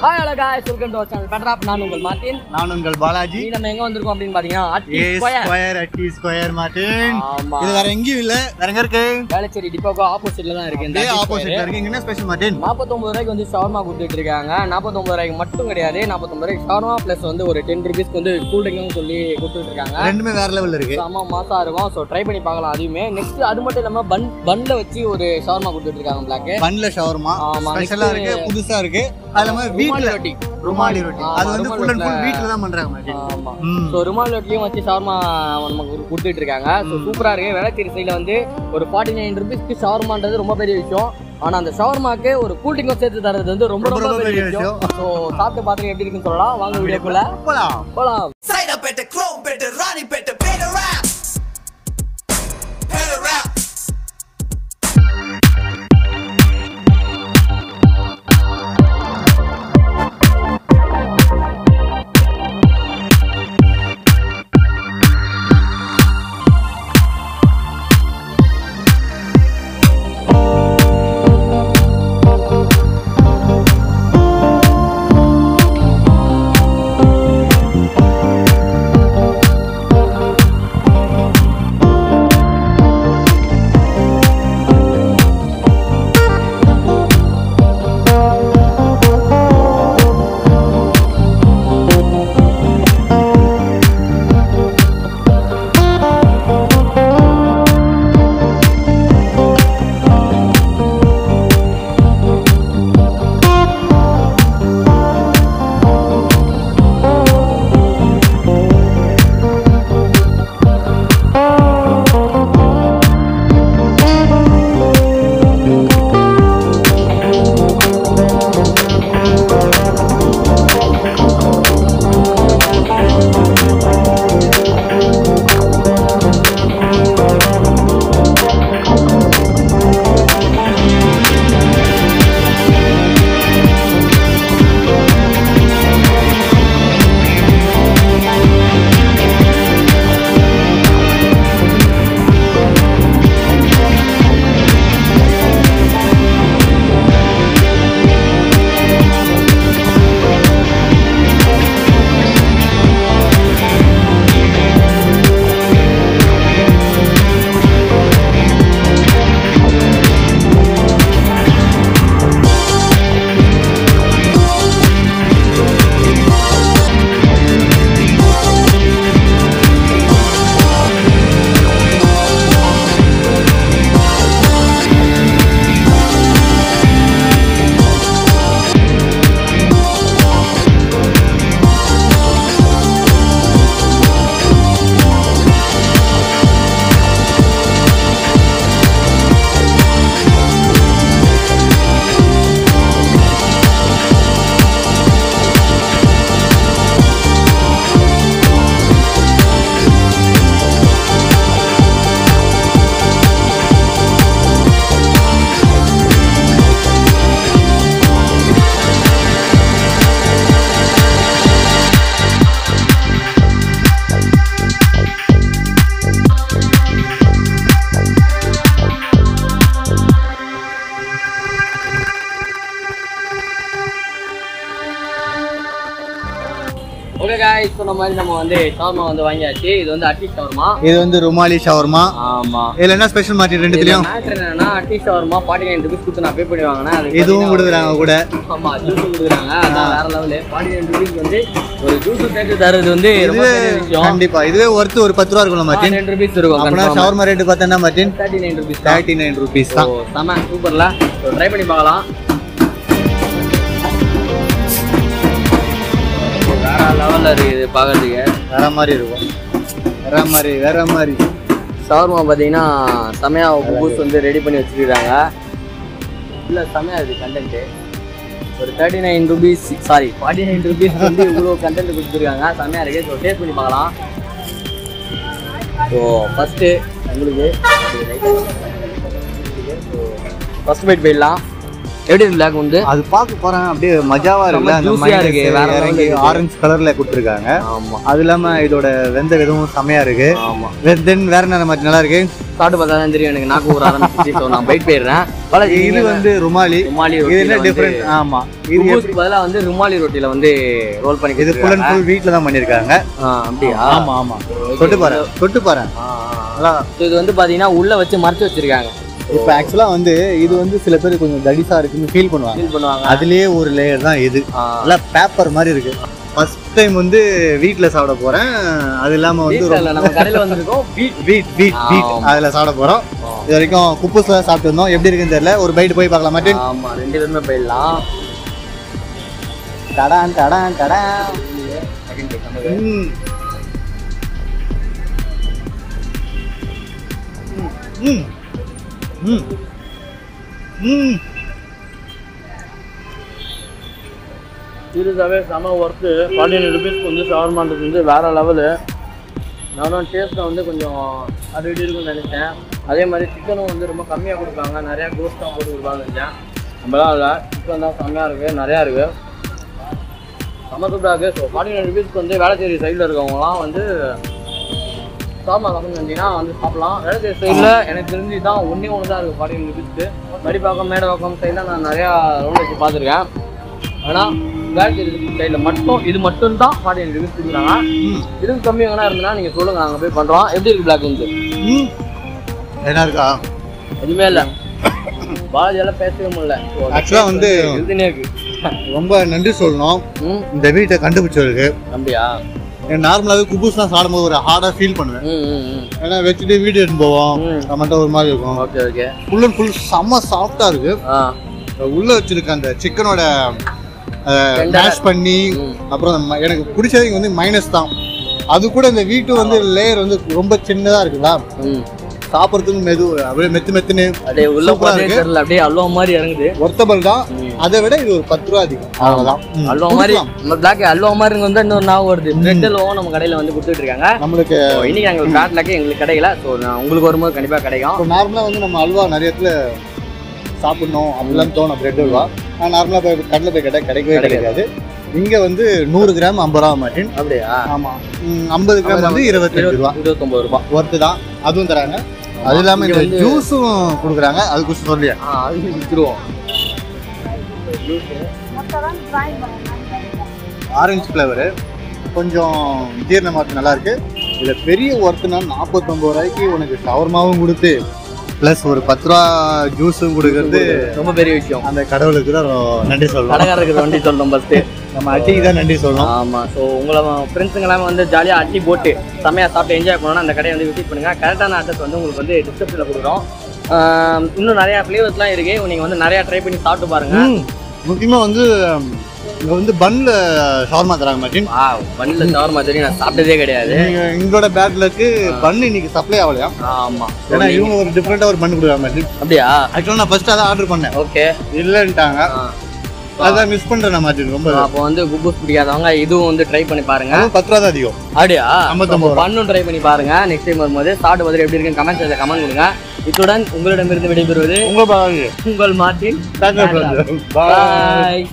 Hi guys welcome to channel பெட்ராப் நான் உங்கள் Martin. நான் உங்கள் பாலாஜி. நம்ம எங்க வந்திருக்கோம் அப்படின்னு பாத்தீங்கன்னா ஸ்கொயர் அட்டி ஸ்கொயர் மார்டின் ஆமா. இது வேற எங்கேயும் இல்ல. வேற எங்க இருக்கு? வேளச்சேரி டிப்போக்கு ஆப்போசிட்ல தான் இருக்கு. இந்த ஆப்போசிட்ல இருக்கு. என்ன ஸ்பெஷல் மார்டின் நாற்பத்தொம்பது ரூபாய்க்கு வந்து ஷவர்மா கொடுத்துட்டு இருக்காங்க. நாற்பத்தொம்பது ரூபாய்க்கு மட்டும் கிடையாது. நாற்பத்தொம்பது ரூபாய்க்கு ஷவர்மா ப்ளஸ் வந்து ஒரு டென் ருபீஸ்க்கு வந்து கூல் ட்ரிங்க்னு சொல்லி கொடுத்துட்டு இருக்காங்க. ரெண்டுமே வேற லெவல்ல இருக்கு. செம்ம மாசா இருக்கும். ஸோ ட்ரை பண்ணி பார்க்கலாம் அதுவுமே நெக்ஸ்ட் அது மட்டும் இல்லாம பன் பன்ல வச்சு ஒரு ஷவர்மா கொடுத்துட்டு இருக்காங்க பிளாக் பன்ல ஷவர்மா ஆமா, ஸ்பெஷலா இருக்கு புதுசா இருக்கு. அது இல்லாம வீட்ல ரொட்டி. ருமாலி ரொட்டி. அது வந்து ஃபுல் அண்ட் ஃபுல் வீட்ல தான் பண்றாங்க ஆமா. ஸோ ருமால் ரொட்டிலையும் வச்சு ஷவர்மா நமக்கு கொடுத்துட்டு இருக்காங்க. ஸோ சூப்பராக இருக்கு. வேளச்சேரி சைடில் வந்து ஒரு ஃபார்ட்டி நைன் ருபீஸ்க்கு ஷவர்மான்றது ரொம்ப பெரிய விஷயம். ஆனால் அந்த ஷவர்மாக்கு ஒரு கூல் ட்ரிங்கும் சேர்த்து தரது வந்து ரொம்ப ரொம்ப பெரிய விஷயம். ஸோ சாப்பிட்டு பார்த்துட்டு எப்படி இருக்குன்னு சொல்லலாம். வாங்க வீடியோக்குள்ள போலாம். போகலாம் Sign up at the Chrome, better guys சொன்ன மாதிரி நம்ம வந்து ஷவர்மா வந்து வாங்கியாச்சு. இது வந்து அட்டி ஷவர்மா இது வந்து ருமாலி ஷவர்மா ஆமா. இதுல என்ன ஸ்பெஷல் மார்டின் ரெண்டுத்துலயும்? என்னன்னா அட்டி ஷவர்மா ஃபார்ட்டி நைன் ருபீஸ் கொடுத்து நான் பே பண்ணி வாங்கினேன் இதுவும் கொடுக்குறாங்க கூட. ஆமா ஜூஸ் கொடுக்குறாங்க. அதான் வேற லெவலு ஃபார்ட்டி நைன் ருபீஸ் வந்து ஒரு ஜூஸ் சேர்த்து தரது வந்து இதுவே கண்டிப்பா. இதுவே ஒர்த்து ஒரு பத்து ரூபா இருக்கும்ல மார்டின் டென் ருபீஸ் இருக்கும் அப்படின்னா ஷவர்மா ரேட்டு பார்த்தா Martin thirty nine rupees thirty nine rupees தான். செம சூப்பர்ல ட்ரை பண்ணி பார்க்கலாம். லெவல்ல இருக்குது பார்க்கறதுக்கு வேற மாதிரி இருக்கும். வேற மாதிரி வேற மாதிரி. ஷவர்மா பார்த்தீங்கன்னா செமையா குபூஸ் வந்து ரெடி பண்ணி வச்சிருக்காங்க. இல்லை செமையா இருக்குது கண்டென்ட்டு ஒரு thirty nine rupees sorry forty nine rupees வந்து இவ்வளோ கண்டென்ட் கொடுத்துருக்காங்க. செமையா இருக்குது ஸோ டேஸ்ட் பண்ணி பார்க்கலாம். ஸோ ஃபஸ்ட்டு உங்களுக்கு ஃபஸ்ட் பைட் போயிடலாம். எப்படி பிளாக் வந்து அது பார்க்க போறேன் அப்படியே மஜாவா இருக்குல்ல அந்த level இறங்கி. ஆரஞ்சு கலர்ல கொடுத்துருக்காங்க. ஆமா. அது இல்லாம இதோட வெந்த விதமும் செமையா இருக்கு. ஆமா. தென் வேற என்ன மாதிரி நல்லா இருக்கு? சாப்பிட்டு பார்த்தா தான் தெரியும் எனக்கு நாக்கு ஊற ஆரம்பிச்சு ஸோ நான் பைட் போயிடுறேன். இது வந்து ருமாலி. ருமாலி இது என்ன டிஃபரெண்ட் ஆமா. இது எப்படி- குபூஸ்க்கு பதிலா வந்து ருமாலி ரொட்டியில வந்து ரோல் பண்ணி இது ஃபுல் அண்ட் ஃபுல் வீட்ல தான் பண்ணிருக்காங்க ஆ, அப்படியா? ஆமா ஆமா. தொட்டு பாரு தொட்டு பாரு இது வந்து பாத்தீங்கன்னா உள்ள வச்சு மறைச்சு வச்சிருக்காங்க. இப்போ ஆக்சுவலா வந்து இது வந்து சில பேர் கொஞ்சம் தடிசா இருக்குன்னு ஃபீல் பண்ணுவாங்க. ஃபீல் பண்ணுவாங்க. அதுலயே ஒரு லேயர் தான் இது. நல்லா பேப்பர் மாதிரி இருக்கு. ஃபர்ஸ்ட் டைம் வந்து வீட்ல சாப்பிட போறேன். அது இல்லாம வந்து நம்ம கடையில வந்திருக்கோம். வீட். வீட் வீட் வீட். அதுல சாப்பிட போறோம். இது வரைக்கும் குப்பூஸ்ல சாப்பிட்டு இருந்தோம் எப்படி இருக்குன்னு தெரியல. ஒரு பைட் போய் பார்க்கலாம் மாட்டேன் ஆமா ரெண்டு பேருமே போயிடலாம். தடான் தடான் தடான் ம். ம். ம். ம். சீரியஸாகவே செம ஒர்த்து ஃபார்ட்டி நைன் ருபீஸ்க்கு வந்து ஷவர்மான்றது வந்து வேறு லெவலு நானும் டேஸ்ட்டை வந்து கொஞ்சம் அது இப்படி இருக்கும்னு நினச்சேன். அதே மாதிரி சிக்கனும் வந்து ரொம்ப கம்மியாக கொடுப்பாங்க. நிறையா கோஸ்ட்டாக போட்டு கொடுப்பாங்க நினைச்சேன். நம்மளாம் இல்லை. சிக்கன் தான் செம்மையாக இருக்குது நிறையா இருக்குது செம்ம சூப்பராக இருக்குது ஸோ ஃபார்ட்டி நைன் ருபீஸ்க்கு வந்து வேளச்சேரி சைடில் இருக்கவங்களாம் வந்து சாமா கம்மி வந்தீங்கன்னா வந்து சாப்பிடலாம். வேளச்சேரி சைடில் எனக்கு தெரிஞ்சு தான் ஒன்றே ஒன்று தான் இருக்குது நைன் ருபீஸ்க்கு மடிப்பாக்கம் மேடவாக்கம் சைடில் நான் நிறையா ரவுண்ட் வச்சு பார்த்துருக்கேன். ஆனால் வேளச்சேரி சைடில் மட்டும் இது மட்டும் தான் நைன் ருபீஸ் கொடுக்குறாங்க இதுக்கு கம்மி எங்கன்னா இருந்ததுன்னா நீங்கள் சொல்லுங்கள் நாங்கள் போய் பண்ணுறோம் எப்படி இருக்குது பிளாக் வந்து. என்ன இருக்கா? எதுவுமே இல்லை. பாலாஜியால் பேசவே முடியல. Actually வந்து- எழுதுனே இருக்கு. ரொம்ப நன்றி சொல்லணும். இந்த வீட்டை கண்டுபிடிச்சதுக்கு அப்படியா? நார்மலாகவே குபூஸ்லாம் சாப்பிடும்போது ஒரு ஹார்டாக ஃபீல் பண்ணுவேன். ஏன்னா வச்சுட்டு வீடு எடுத்து போவோம். நம்மகிட்ட ஒரு மாதிரி இருக்கும். Okay okay. Full and full செம்ம சாஃப்டாக இருக்கு. உள்ள வச்சிருக்க அந்த சிக்கனோட. மேஷ் பண்ணி. அப்புறம் எனக்கு பிடிச்சது வந்து மைனஸ் தான். அது கூட இந்த வீட்டு வந்து லேயர் வந்து ரொம்ப சின்னதா இருக்குதா? ம். சாப்பிட்றதுக்கு மெது அப்படியே மெத்து மெத்துன்னு அப்படியே உள்ள இருக்கு. தெரியல அப்படியே அல்வா மாதிரி இறங்குது. ஒர்த்தபிள் தான். அதை விட இது ஒரு பத்து ரூபா அதிகம். அவ்வளவுதான். ம். அல்வா மாதிரி. நம்ம பிளாக் அல்வா மாதிரி வந்து இன்னொரு ஞாபகம் வருது. பிரெட் அல்வாவும் நம்ம கடையில வந்து கொடுத்துட்டு இருக்காங்க. நம்மளுக்கு இன்னைக்கு எங்களுக்கு பேட்லாக்கு எங்களுக்கு கிடைக்கல. ஸோ உங்களுக்கு வரும்போது கண்டிப்பா கிடைக்கும். நார்மலாக வந்து நம்ம அல்வா நிறைய இடத்துல சாப்பிடணும் அப்படிலாம் தோணும் பிரெட் அல்வா. ஆனால் நார்மலாக போய் கடையில் போய் கேட்டால் கிடைக்கவே கிடைக்காது. இங்கே வந்து நூறு கிராம் ஐம்பது ரூபா மாட்டின் அப்படியா? ஆமாம் ஐம்பது கிராம் வந்து இருபத்தஞ்சு ரூபா. இருபத்தொன்பது ரூபாய் ஒர்த்து தான். அதுவும் தராங்க. அது இல்லாமல் இந்த ஜூஸும் கொடுக்குறாங்க. அது கொஞ்சம் சொல்லியா ஆ அது விற்றுருவோம் ஆரஞ்சு ஃப்ளேவரு கொஞ்சம் ஜீரணமாக்கு நல்லா இருக்கு இதில் பெரிய ஒர்த்துனா நாற்பத்தொம்பது ரூபாய்க்கு உனக்கு ஷவர்மாவும் கொடுத்து ப்ளஸ் ஒரு பத்து ரூபா ஜூஸும் கொடுக்கறது ரொம்ப பெரிய விஷயம். அந்த கடவுளுக்கு தான் நன்றி சொல்லணும். கடைக்காரருக்கு வண்டி சொல்லணும் ஃபர்ஸ்ட் நம்ம அட்டிக்கு தான் நன்றி சொல்லணும். ஆமா ஸோ உங்களை ஃப்ரெண்ட்ஸுங்க எல்லாமே வந்து ஜாலியாக அட்டி போட்டு செம்மையாக சாப்பிட்டு என்ஜாய் பண்ணணும்னா அந்த கடையை வந்து விசிட் பண்ணுங்க. கரெக்டான அட்ரஸ் வந்து உங்களுக்கு வந்து டிஸ்கிரிப்ஷனில் கொடுக்குறோம். இன்னும் நிறையா ஃப்ளேவர்ஸ்லாம் இருக்கு. நீங்கள் வந்து நிறையா ட்ரை பண்ணி சாப்பிட்டு பாருங்க. முக்கியமாக வந்து இங்கே வந்து பன்னில் ஷவர்மா தராங்க மாட்டின் ஆ வண்டியில் ஷவர்மா தெரியும். நான் சாப்பிட்டதே கிடையாது. எங்களோட பேட்லுக்கு பன் இன்னைக்கு சப்ளை ஆகலையா? ஆமா. ஏன்னா இவங்க ஒரு டிஃப்ரெண்ட்டாக ஒரு பண்ணு கொடுக்குறாங்க மாட்டின் அப்படியா? ஆக்சுவலாக நான் ஃபர்ஸ்ட் அதான் ஆர்டர் பண்ணேன். ஓகே இல்லைன்ட்டாங்க. அதான் மிஸ் பண்ணுறேன் நான் ரொம்ப அப்போ வந்து குப்பூஸ் பிடிக்காதவங்க இதுவும் வந்து ட்ரை பண்ணி பாருங்க. பத்து ரூபா தான் அதிகம் அப்படியா பண்ணும் ட்ரை பண்ணி பாருங்க. நெக்ஸ்ட் டைம் வரும்போது சாப்பிட்டு பார்த்துட்டு எப்படி இருக்குன்னு கமெண்ட் செக்ஷனில் கமெண்ட் கொடுங்க. இத்துடன் உங்களிடமிருந்து விடைபெறுவது உங்களை உங்கள் மார்ட்டின் பாய்